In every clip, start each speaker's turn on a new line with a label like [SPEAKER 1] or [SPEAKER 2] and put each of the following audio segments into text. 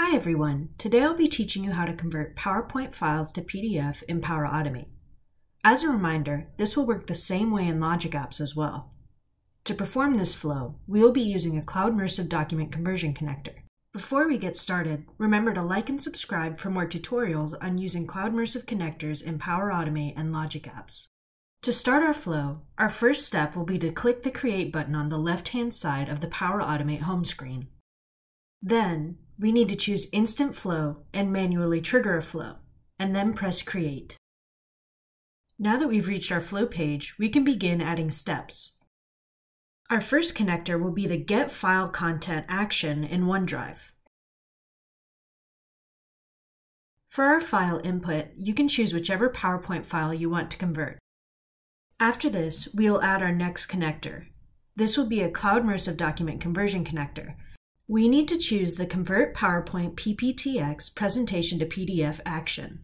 [SPEAKER 1] Hi everyone, today I'll be teaching you how to convert PowerPoint files to PDF in Power Automate. As a reminder, this will work the same way in Logic Apps as well. To perform this flow, we will be using a Cloudmersive Document Conversion connector. Before we get started, remember to like and subscribe for more tutorials on using Cloudmersive connectors in Power Automate and Logic Apps. To start our flow, our first step will be to click the Create button on the left-hand side of the Power Automate home screen. Then, we need to choose Instant Flow and manually trigger a flow, and then press Create. Now that we've reached our flow page, we can begin adding steps. Our first connector will be the Get File Content action in OneDrive. For our file input, you can choose whichever PowerPoint file you want to convert. After this, we will add our next connector. This will be a Cloudmersive Document Conversion connector, we need to choose the Convert PowerPoint PPTX Presentation to PDF action.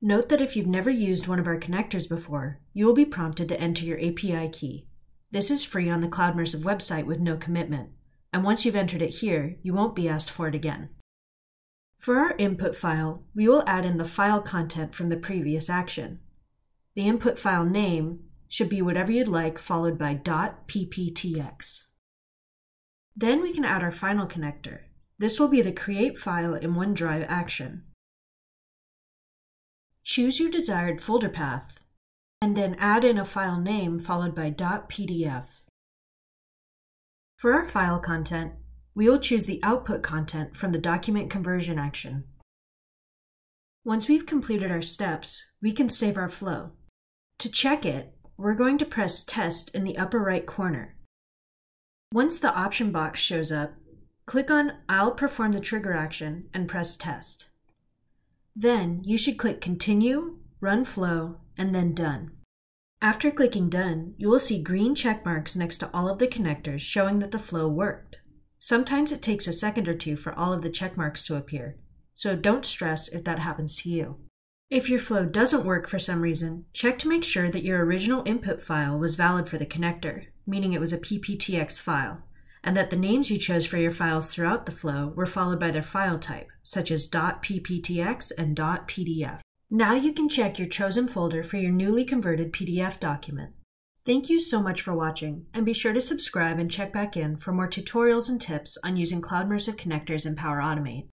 [SPEAKER 1] Note that if you've never used one of our connectors before, you will be prompted to enter your API key. This is free on the Cloudmersive website with no commitment, and once you've entered it here, you won't be asked for it again. For our input file, we will add in the file content from the previous action. The input file name should be whatever you'd like followed by .pptx. Then we can add our final connector. This will be the Create File in OneDrive action. Choose your desired folder path, and then add in a file name followed by .pdf. For our file content, we will choose the output content from the document conversion action. Once we've completed our steps, we can save our flow. To check it, we're going to press Test in the upper right corner. Once the option box shows up, click on I'll perform the trigger action and press Test. Then you should click Continue, Run Flow, and then Done. After clicking Done, you will see green check marks next to all of the connectors showing that the flow worked. Sometimes it takes a second or two for all of the check marks to appear, so don't stress if that happens to you. If your flow doesn't work for some reason, check to make sure that your original input file was valid for the connector, meaning it was a PPTX file, and that the names you chose for your files throughout the flow were followed by their file type, such as .pptx and .pdf. Now you can check your chosen folder for your newly converted PDF document. Thank you so much for watching, and be sure to subscribe and check back in for more tutorials and tips on using Cloudmersive connectors in Power Automate.